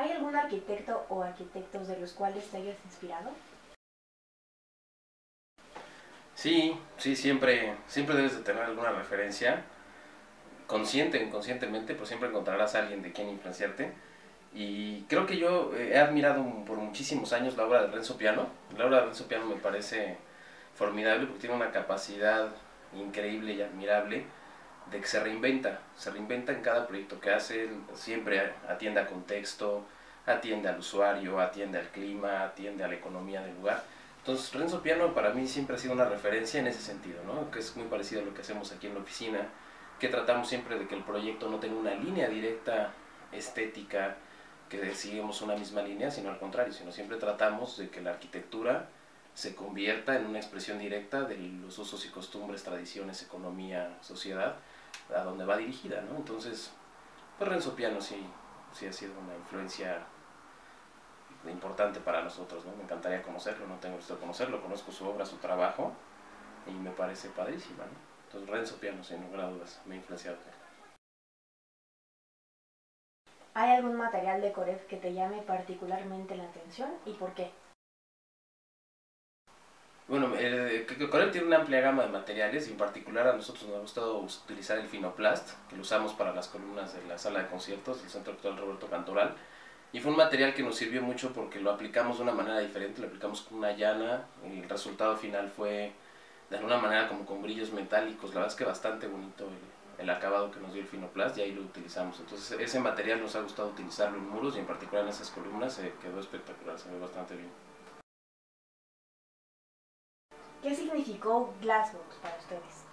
¿Hay algún arquitecto o arquitectos de los cuales te hayas inspirado? Sí, sí, siempre, siempre debes de tener alguna referencia, consciente o inconscientemente, pues siempre encontrarás a alguien de quien influenciarte. Y creo que yo eh, he admirado por muchísimos años la obra de Renzo Piano. La obra de Renzo Piano me parece formidable porque tiene una capacidad increíble y admirable de que se reinventa, se reinventa en cada proyecto que hace, siempre atiende a contexto, atiende al usuario, atiende al clima, atiende a la economía del lugar. Entonces Renzo Piano para mí siempre ha sido una referencia en ese sentido, ¿no? que es muy parecido a lo que hacemos aquí en la oficina, que tratamos siempre de que el proyecto no tenga una línea directa estética, que seguimos una misma línea, sino al contrario, sino siempre tratamos de que la arquitectura se convierta en una expresión directa de los usos y costumbres, tradiciones, economía, sociedad, a donde va dirigida, ¿no? Entonces, pues Renzo Piano sí, sí ha sido una influencia importante para nosotros, ¿no? Me encantaría conocerlo, no tengo gusto de conocerlo, conozco su obra, su trabajo, y me parece padrísima, ¿no? Entonces Renzo Piano, sin lugar a dudas, me ha influenciado. ¿Hay algún material de Coref que te llame particularmente la atención y por qué? Bueno, eh, Coref tiene una amplia gama de materiales y en particular a nosotros nos ha gustado utilizar el Finoplast, que lo usamos para las columnas de la sala de conciertos del Centro Actual Roberto Cantoral. Y fue un material que nos sirvió mucho porque lo aplicamos de una manera diferente, lo aplicamos con una llana, y el resultado final fue de alguna manera como con brillos metálicos, la verdad es que bastante bonito el acabado que nos dio el Finoplast y ahí lo utilizamos. Entonces ese material nos ha gustado utilizarlo en muros y en particular en esas columnas se quedó espectacular, se ve bastante bien. Significó Glassbox para ustedes?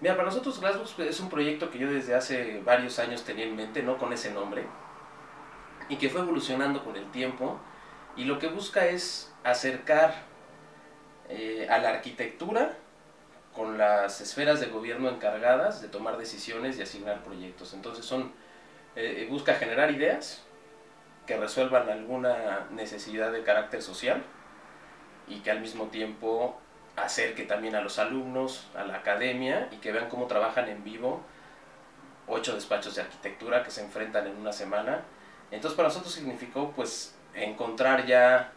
Mira, para nosotros Glassbox es un proyecto que yo desde hace varios años tenía en mente, no con ese nombre, y que fue evolucionando con el tiempo, y lo que busca es acercar eh, a la arquitectura con las esferas de gobierno encargadas de tomar decisiones y asignar proyectos. Entonces son, eh, busca generar ideas que resuelvan alguna necesidad de carácter social y que al mismo tiempo acerque también a los alumnos, a la academia y que vean cómo trabajan en vivo ocho despachos de arquitectura que se enfrentan en una semana. Entonces para nosotros significó pues encontrar ya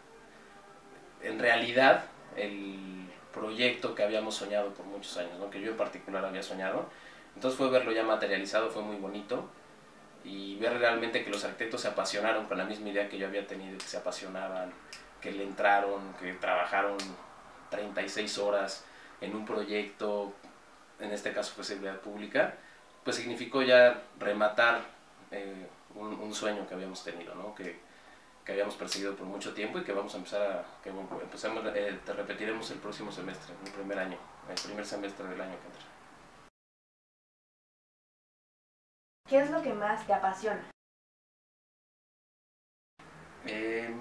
en realidad el proyecto que habíamos soñado por muchos años, ¿no? que yo en particular había soñado. Entonces fue verlo ya materializado, fue muy bonito y ver realmente que los arquitectos se apasionaron con la misma idea que yo había tenido, que se apasionaban, que le entraron, que trabajaron 36 horas en un proyecto, en este caso fue seguridad pública, pues significó ya rematar eh, un, un, sueño que habíamos tenido, ¿no? que, que habíamos perseguido por mucho tiempo y que vamos a empezar a, que empezamos, eh, te repetiremos el próximo semestre, el primer año, el primer semestre del año que entra. ¿Qué es lo que más te apasiona? Eh,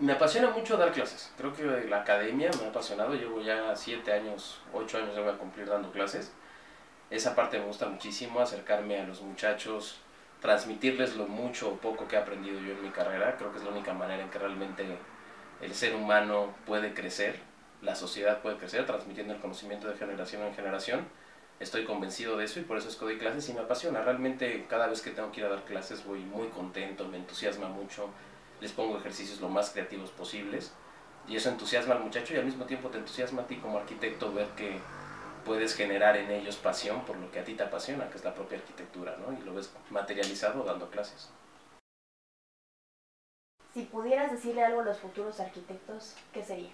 me apasiona mucho dar clases. Creo que la academia me ha apasionado. Llevo ya siete años, ocho años ya voy a cumplir dando clases. Esa parte me gusta muchísimo, acercarme a los muchachos, transmitirles lo mucho o poco que he aprendido yo en mi carrera. Creo que es la única manera en que realmente el ser humano puede crecer, la sociedad puede crecer, transmitiendo el conocimiento de generación en generación. Estoy convencido de eso y por eso es que doy clases y me apasiona. Realmente cada vez que tengo que ir a dar clases voy muy contento, me entusiasma mucho, les pongo ejercicios lo más creativos posibles y eso entusiasma al muchacho y al mismo tiempo te entusiasma a ti como arquitecto ver que puedes generar en ellos pasión por lo que a ti te apasiona, que es la propia arquitectura, ¿no? Y lo ves materializado dando clases. Si pudieras decirle algo a los futuros arquitectos, ¿qué sería?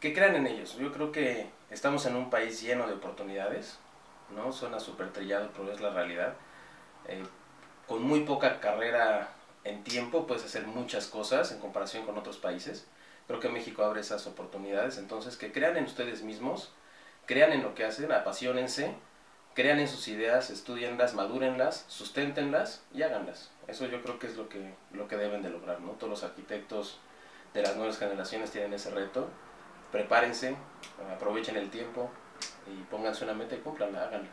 Que crean en ellos. Yo creo que estamos en un país lleno de oportunidades, ¿no? Suena súper trillado, pero es la realidad. Eh, con muy poca carrera en tiempo puedes hacer muchas cosas en comparación con otros países Creo que México abre esas oportunidades, entonces que crean en ustedes mismos, crean en lo que hacen, apasionense, crean en sus ideas, estudienlas, madúrenlas, susténtenlas y háganlas. Eso yo creo que es lo que, lo que deben de lograr, ¿no? Todos los arquitectos de las nuevas generaciones tienen ese reto. Prepárense, aprovechen el tiempo y pónganse una meta y cúmplanla, háganla.